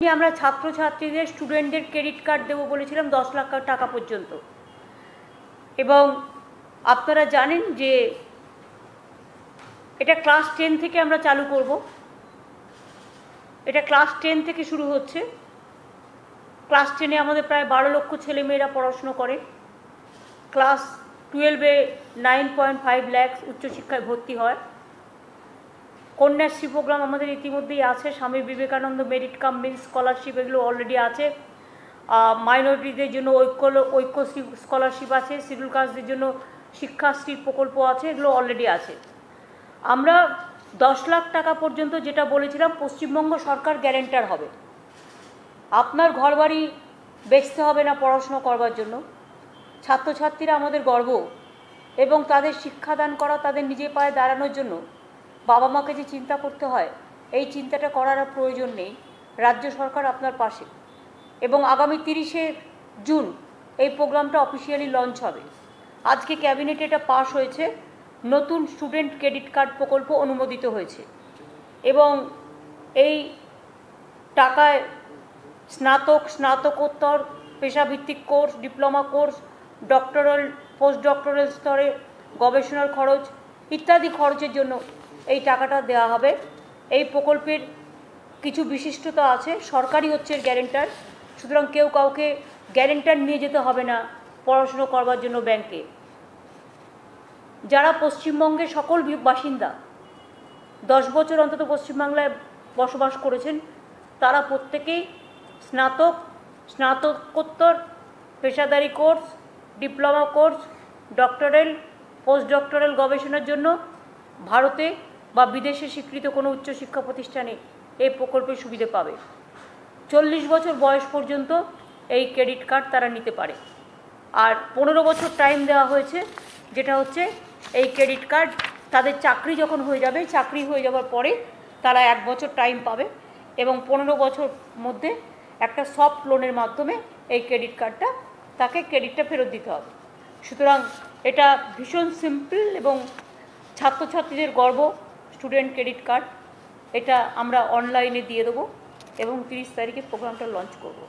আমরা ছাত্রছাত্রীদের স্টুডেন্টদের ক্রেডিট কার্ড দেবো বলেছিলাম দশ লাখ টাকা পর্যন্ত। এবং আপনারা জানেন যে এটা ক্লাস টেন থেকে আমরা চালু করব। এটা ক্লাস টেন থেকে শুরু হচ্ছে। ক্লাস টেনে আমাদের প্রায় বারো লক্ষ ছেলেমেয়েরা পড়াশুনো করে। ক্লাস টুয়েলভে নাইন পয়েন্ট ফাইভ ল্যাক্স উচ্চশিক্ষায় ভর্তি হয়। কন্যাশ্রী প্রোগ্রাম আমাদের ইতিমধ্যেই আছে। স্বামী বিবেকানন্দ মেরিট কাম মিল স্কলারশিপ এগুলো অলরেডি আছে। মাইনরিটিদের জন্য ঐক্য ঐক্যশ্রী স্কলারশিপ আছে। শিডিউল কাস্টদের জন্য শিক্ষাশ্রী প্রকল্প আছে, এগুলো অলরেডি আছে। আমরা দশ লাখ টাকা পর্যন্ত যেটা বলেছিলাম, পশ্চিমবঙ্গ সরকার গ্যারেন্টার হবে। আপনার ঘরবাড়ি বেচতে হবে না পড়াশুনো করবার জন্য। ছাত্রছাত্রীরা আমাদের গর্ব। এবং তাদের শিক্ষাদান করা, তাদের নিজে পায়ে দাঁড়ানোর জন্য বাবা মাকে যে চিন্তা করতে হয়, এই চিন্তাটা করার আর প্রয়োজন নেই। রাজ্য সরকার আপনার পাশে। এবং আগামী তিরিশে জুন এই প্রোগ্রামটা অফিসিয়ালি লঞ্চ হবে। আজকে ক্যাবিনেটে এটা পাশ হয়েছে। নতুন স্টুডেন্ট ক্রেডিট কার্ড প্রকল্প অনুমোদিত হয়েছে। এবং এই টাকায় স্নাতক, স্নাতকোত্তর, পেশাভিত্তিক course, diploma course doctoral post doctoral স্তরে গবেষণার খরচ ইত্যাদি খরচের জন্য এই টাকাটা দেওয়া হবে। এই প্রকল্পের কিছু বিশিষ্টতা আছে। সরকারি হচ্ছে গ্যারেন্টার সুতরাং কেউ কাউকে গ্যারেন্টার নিয়ে যেতে হবে না পড়াশুনো করবার জন্য ব্যাংকে। যারা পশ্চিমবঙ্গের সকল বাসিন্দা, দশ বছর অন্তত পশ্চিমবাংলায় বসবাস করেছেন, তারা প্রত্যেকেই স্নাতক, স্নাতকোত্তর, পেশাদারি course, diploma course doctoral post doctoral গবেষণার জন্য ভারতে বা বিদেশে স্বীকৃত কোনো উচ্চশিক্ষা প্রতিষ্ঠানে এই প্রকল্পের সুবিধে পাবে। চল্লিশ বছর বয়স পর্যন্ত এই ক্রেডিট কার্ড তারা নিতে পারে। আর পনেরো বছর টাইম দেওয়া হয়েছে, যেটা হচ্ছে এই ক্রেডিট কার্ড তাদের চাকরি যখন হয়ে যাবে, চাকরি হয়ে যাওয়ার পরে তারা এক বছর টাইম পাবে এবং পনেরো বছর মধ্যে একটা সফট লোনের মাধ্যমে এই ক্রেডিট কার্ডটা, তাকে ক্রেডিটটা ফেরত দিতে হবে। সুতরাং এটা ভীষণ সিম্পল এবং ছাত্রছাত্রীদের গর্ব। স্টুডেন্ট ক্রেডিট কার্ড এটা আমরা অনলাইনে দিয়ে দেবো এবং তিরিশ তারিখে প্রোগ্রামটা লঞ্চ করব।